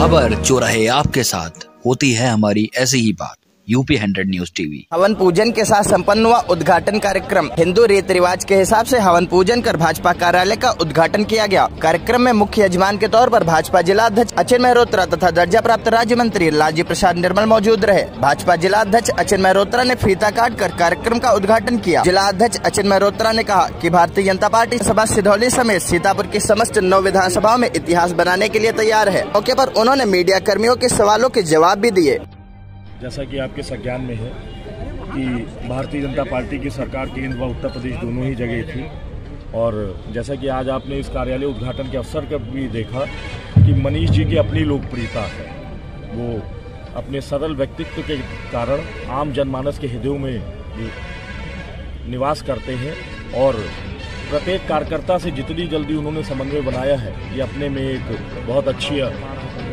खबर जो रहे आपके साथ होती है हमारी ऐसी ही बात। UP hundred news TV. हवन पूजन के साथ संपन्न हुआ उद्घाटन कार्यक्रम। हिंदू रीति रिवाज के हिसाब से हवन पूजन कर भाजपा कार्यालय का उद्घाटन किया गया। कार्यक्रम में मुख्य यजमान के तौर पर भाजपा जिला अध्यक्ष अचिन मेहरोत्रा तथा दर्जा प्राप्त राज्य मंत्री लालजी प्रसाद निर्मल मौजूद रहे। भाजपा जिला अध्यक्ष अचिन मेहरोत्रा ने फीता काट कर कार्यक्रम का उद्घाटन किया। जिला अध्यक्ष अचिन मेहरोत्रा ने कहा की भारतीय जनता पार्टी सभा सिधौली समेत सीतापुर की समस्त नौ विधानसभाओं में इतिहास बनाने के लिए तैयार है। मौके आरोप उन्होंने मीडिया कर्मियों के सवालों के जवाब भी दिए। जैसा कि आपके संज्ञान में है कि भारतीय जनता पार्टी की सरकार, केंद्र व उत्तर प्रदेश दोनों ही जगह थी। और जैसा कि आज आपने इस कार्यालय उद्घाटन के अवसर पर भी देखा कि मनीष जी की अपनी लोकप्रियता है। वो अपने सरल व्यक्तित्व के कारण आम जनमानस के हृदयों में निवास करते हैं और प्रत्येक कार्यकर्ता से जितनी जल्दी उन्होंने समन्वय बनाया है, ये अपने में एक बहुत अच्छी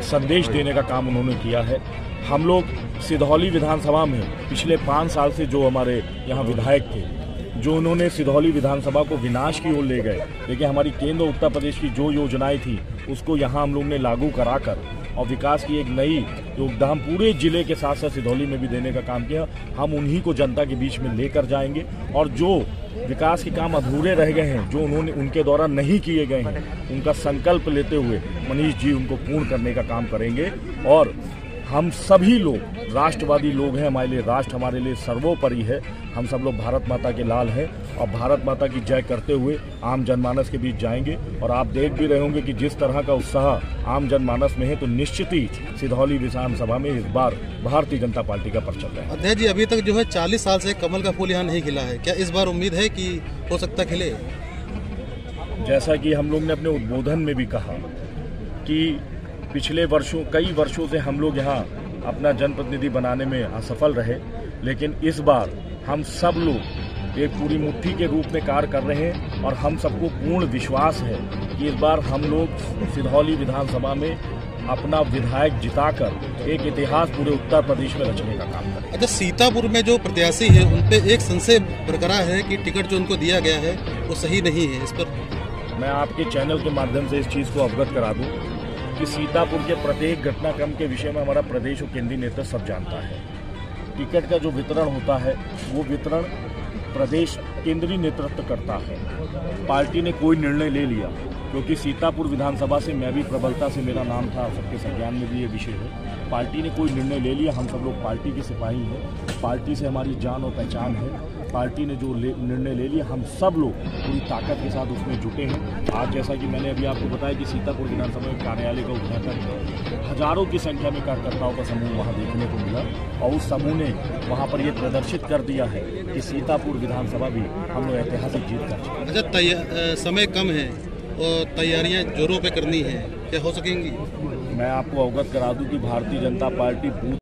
संदेश देने का काम उन्होंने किया है। हम लोग सिधौली विधानसभा में पिछले पाँच साल से जो हमारे यहाँ विधायक थे, जो उन्होंने सिधौली विधानसभा को विनाश की ओर ले गए लेकिन हमारी केंद्र उत्तर प्रदेश की जो योजनाएँ थी, उसको यहाँ हम लोग ने लागू कराकर और विकास की एक नई योगदान पूरे ज़िले के साथ साथ सिधौली में भी देने का काम किया। हम उन्हीं को जनता के बीच में लेकर जाएँगे और जो विकास के काम अधूरे रह गए हैं, जो उन्होंने उनके द्वारा नहीं किए गए हैं, उनका संकल्प लेते हुए मनीष जी उनको पूर्ण करने का काम करेंगे और हम सभी लोग राष्ट्रवादी लोग हैं हमारे लिए राष्ट्र हमारे लिए सर्वोपरि है। हम सब लोग भारत माता के लाल हैं और भारत माता की जय करते हुए आम जनमानस के बीच जाएँगे और आप देख भी रहे होंगे कि जिस तरह का उत्साह आम जनमानस में है तो निश्चित ही सिधौली विधानसभा में इस बार भारतीय जनता पार्टी का परचम है। अध्यक्ष जी अभी तक जो है चालीस साल से कमल का फूल यहाँ नहीं खिला है। क्या इस बार उम्मीद है कि हो सकता खिले? जैसा कि हम लोग ने अपने उद्बोधन में भी कहा कि पिछले वर्षों कई वर्षों से हम लोग यहाँ अपना जनप्रतिनिधि बनाने में असफल रहे लेकिन इस बार हम सब लोग एक पूरी मुट्ठी के रूप में कार्य कर रहे हैं और हम सबको पूर्ण विश्वास है कि इस बार हम लोग सिधौली विधानसभा में अपना विधायक जिताकर एक इतिहास पूरे उत्तर प्रदेश में रचने का काम करें अच्छा सीतापुर में जो प्रत्याशी है उन पे एक संशय बरकरार है कि टिकट जो उनको दिया गया है वो सही नहीं है इस पर मैं आपके चैनल के माध्यम से इस चीज़ को अवगत करा दूँ। कि सीतापुर के प्रत्येक घटनाक्रम के विषय में हमारा प्रदेश और केंद्रीय नेतृत्व सब जानता है। टिकट का जो वितरण होता है, वो वितरण प्रदेश केंद्रीय नेतृत्व करता है। पार्टी ने कोई निर्णय ले लिया, क्योंकि सीतापुर विधानसभा से मैं भी प्रबलता से मेरा नाम था, सबके संज्ञान में भी ये विषय है। पार्टी ने कोई निर्णय ले लिया, हम सब लोग पार्टी के सिपाही हैं। पार्टी से हमारी जान और पहचान है। पार्टी ने जो निर्णय ले लिया हम सब लोग पूरी ताकत के साथ उसमें जुटे हैं। आज जैसा कि मैंने अभी आपको बताया कि सीतापुर विधानसभा में कार्यालय का उद्घाटन हज़ारों की संख्या में कार्यकर्ताओं का समूह वहाँ देखने को मिला और उस समूह ने वहाँ पर यह प्रदर्शित कर दिया है कि सीतापुर विधानसभा भी हम लोग ऐतिहासिक जीत कर अच्छा समय कम है और तैयारियाँ जोरों पर करनी है। क्या हो सकेंगी? मैं आपको अवगत करा दूँ कि भारतीय जनता पार्टी